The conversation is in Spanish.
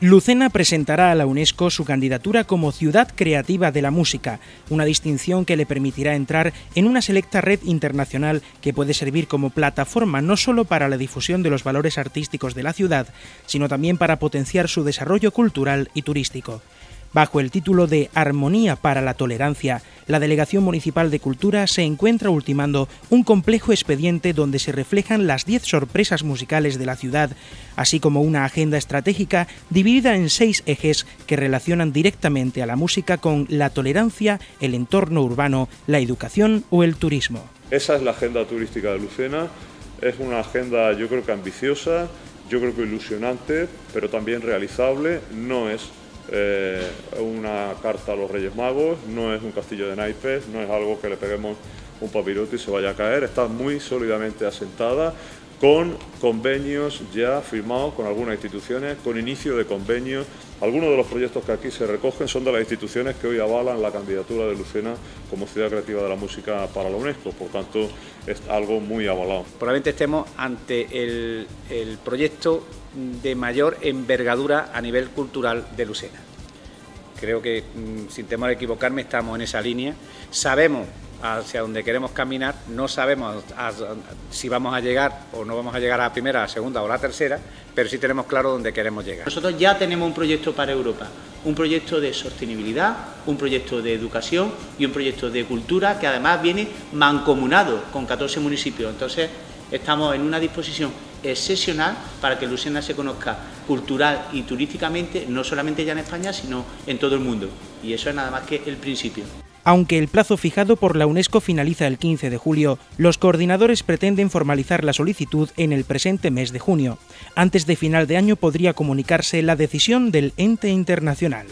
Lucena presentará a la UNESCO su candidatura como Ciudad Creativa de la Música, una distinción que le permitirá entrar en una selecta red internacional que puede servir como plataforma no solo para la difusión de los valores artísticos de la ciudad, sino también para potenciar su desarrollo cultural y turístico. Bajo el título de Armonía para la Tolerancia, la Delegación Municipal de Cultura se encuentra ultimando un complejo expediente donde se reflejan las 10 sorpresas musicales de la ciudad, así como una agenda estratégica dividida en seis ejes que relacionan directamente a la música con la tolerancia, el entorno urbano, la educación o el turismo. Esa es la agenda turística de Lucena, es una agenda yo creo que ambiciosa, yo creo que ilusionante, pero también realizable, no es eh, una carta a los Reyes Magos, no es un castillo de naipes, no es algo que le peguemos un papirote y se vaya a caer, está muy sólidamente asentada con convenios ya firmados con algunas instituciones, con inicio de convenios. Algunos de los proyectos que aquí se recogen son de las instituciones que hoy avalan la candidatura de Lucena como Ciudad Creativa de la Música para la UNESCO, por tanto es algo muy avalado. Probablemente estemos ante el, el proyecto de mayor envergadura a nivel cultural de Lucena. Creo que, mm, sin temor a equivocarme, estamos en esa línea. Sabemos hacia dónde queremos caminar, no sabemos si vamos a llegar o no vamos a llegar a la primera, a la segunda o la tercera, pero sí tenemos claro dónde queremos llegar. Nosotros ya tenemos un proyecto para Europa, un proyecto de sostenibilidad, un proyecto de educación y un proyecto de cultura que además viene mancomunado con 14 municipios. Entonces, estamos en una disposición excepcional para que Lucena se conozca cultural y turísticamente, no solamente ya en España, sino en todo el mundo. Y eso es nada más que el principio. Aunque el plazo fijado por la UNESCO finaliza el 15 de julio, los coordinadores pretenden formalizar la solicitud en el presente mes de junio. Antes de final de año podría comunicarse la decisión del ente internacional.